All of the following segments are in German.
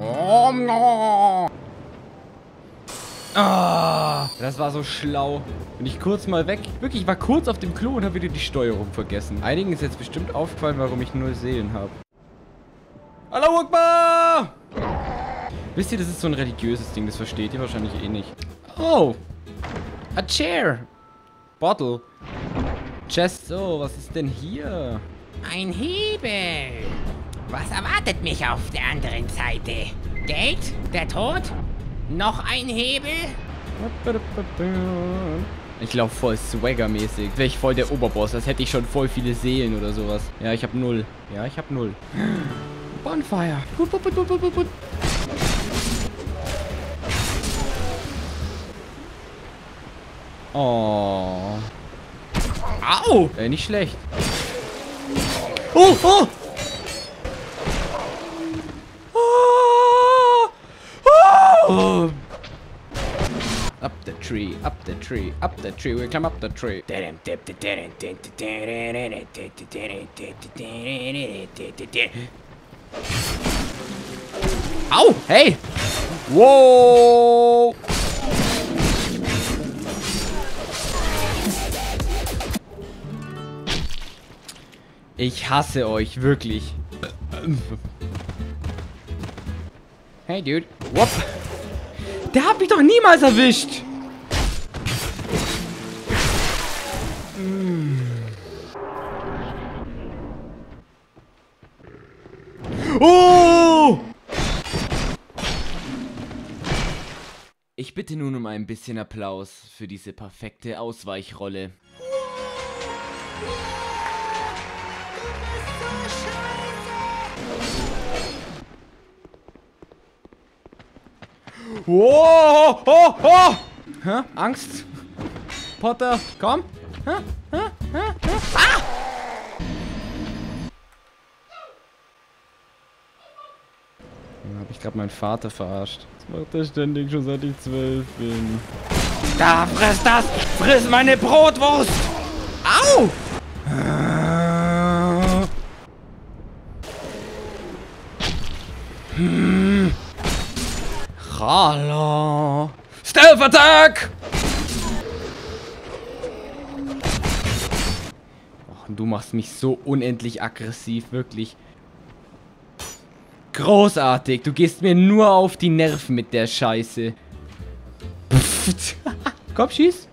Oh, no. Ah, das war so schlau. Bin ich kurz mal weg. Wirklich, ich war kurz auf dem Klo und habe wieder die Steuerung vergessen. Einigen ist jetzt bestimmt aufgefallen, warum ich null Seelen habe. Hallo, Akbar! Wisst ihr, das ist so ein religiöses Ding, das versteht ihr wahrscheinlich eh nicht. Oh, a chair. Bottle. Chest. So, was ist denn hier? Ein Hebel. Was erwartet mich auf der anderen Seite? Geld? Der Tod? Noch ein Hebel? Ich laufe voll Swagger-mäßig. Wäre ich voll der Oberboss, als hätte ich schon voll viele Seelen oder sowas. Ja, ich habe null. Ja, ich habe null. Bonfire. Oh. Au! Äh, nicht schlecht. Oh, oh! Oh! Up the tree, up the tree, up the tree, we climb up the tree. Au! Hey! Wow! Ich hasse euch, wirklich. Hey, Dude. Whoop. Der hat mich doch niemals erwischt. Oh! Ich bitte nun um ein bisschen Applaus für diese perfekte Ausweichrolle. Oh, oh, oh! Hä? Angst? Potter, komm! Hä? Hä? Hä? Hä? Ah! Da hab ich gerade meinen Vater verarscht. Das macht er ständig schon seit ich zwölf bin. Da, friss das! Friss meine Brotwurst! Au! Hm. Hallo. Stealth Attack! Och, du machst mich so unendlich aggressiv, wirklich. Großartig, du gehst mir nur auf die Nerven mit der Scheiße. Pfft. Komm, schieß.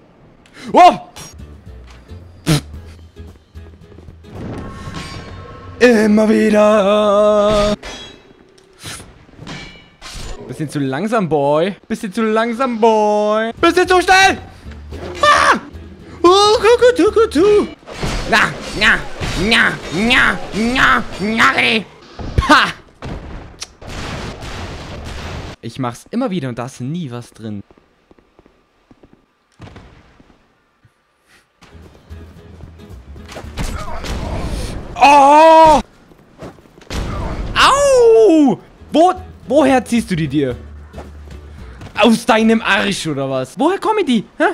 Oh! Immer wieder. Bisschen zu langsam, Boy. Bisschen zu langsam, Boy. Bisschen zu schnell. Ah! Oh, kuku, kuku, tu. Na, na, na, na, na, na. Pa! Ich mach's immer wieder und da ist nie was drin. Oh! Au! Wo, woher ziehst du die dir? Aus deinem Arsch oder was? Woher kommen die? Hä?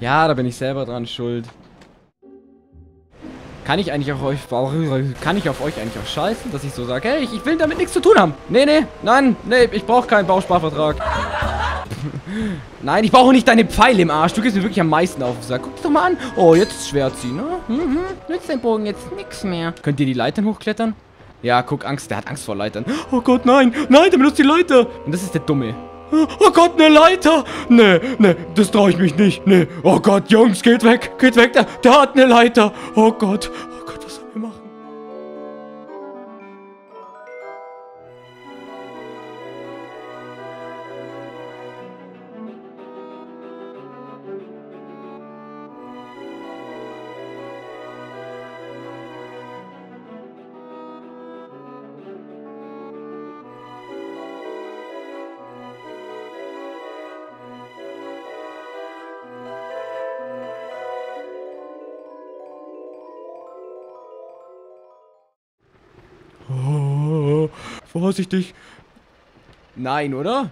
Ja, da bin ich selber dran schuld. Kann ich eigentlich auf euch, kann ich auf euch eigentlich auch scheißen, dass ich so sage, hey, ich, ich will damit nichts zu tun haben. Nee, nee, nein, nee, ich brauche keinen Bausparvertrag. Nein, ich brauche nicht deine Pfeile im Arsch. Du gehst mir wirklich am meisten auf. Sag, guck dich doch mal an. Oh, jetzt ist schwer ziehen, ne? Mhm, nützt dein Bogen jetzt nix mehr. Könnt ihr die Leitern hochklettern? Ja, guck, Angst, der hat Angst vor Leitern. Oh Gott, nein, nein, der benutzt die Leiter. Und das ist der Dumme. Oh Gott, eine Leiter! Nee, nee, das traue ich mich nicht. Nee. Oh Gott, Jungs, geht weg, geht weg. Der, der hat eine Leiter. Oh Gott, vorsichtig. Nein, oder?